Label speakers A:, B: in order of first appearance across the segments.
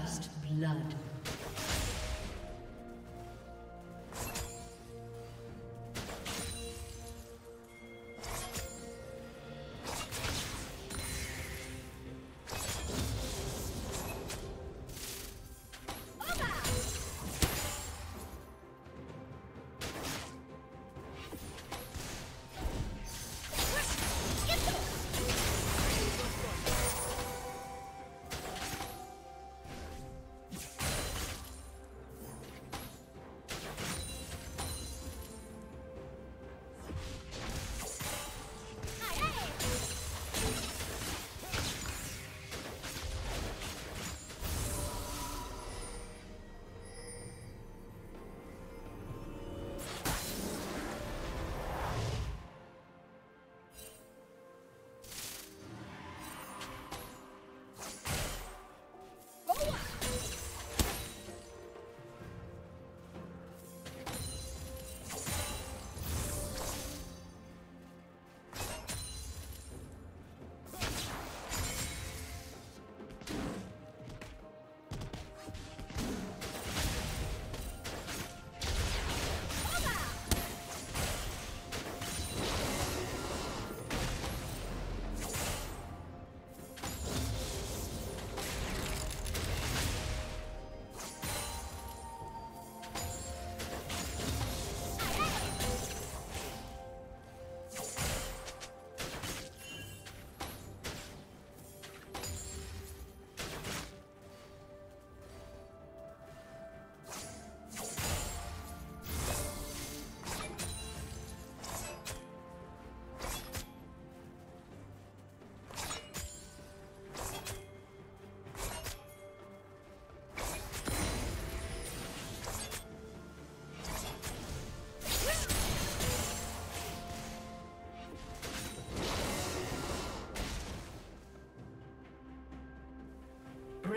A: First blood.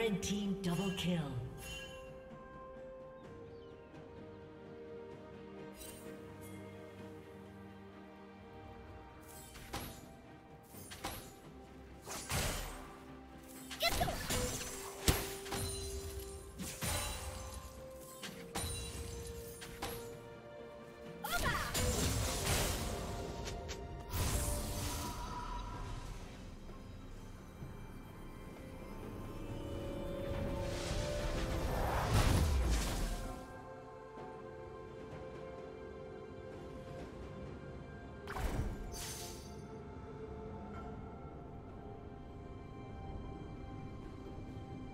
A: Red team double kill. Get going!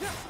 A: Shut